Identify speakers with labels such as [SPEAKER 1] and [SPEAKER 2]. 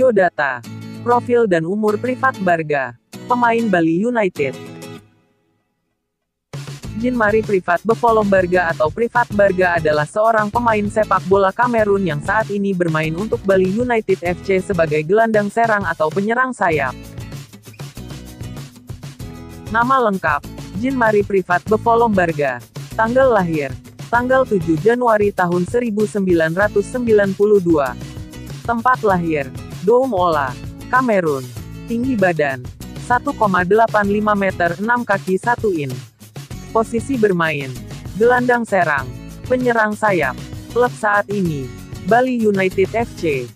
[SPEAKER 1] Biodata. Profil dan umur privat Barga. Pemain Bali United. Jean Marie Privat Bevolong Barga atau Privat Barga adalah seorang pemain sepak bola Kamerun yang saat ini bermain untuk Bali United FC sebagai gelandang serang atau penyerang sayap. Nama lengkap, Jean Marie Privat Bevolong Barga. Tanggal lahir, tanggal 7 Januari tahun 1992. Tempat lahir, Doumola, Kamerun. Tinggi badan, 1,85 meter 6 kaki 1 in. Posisi bermain, gelandang serang, penyerang sayap. Klub saat ini, Bali United FC.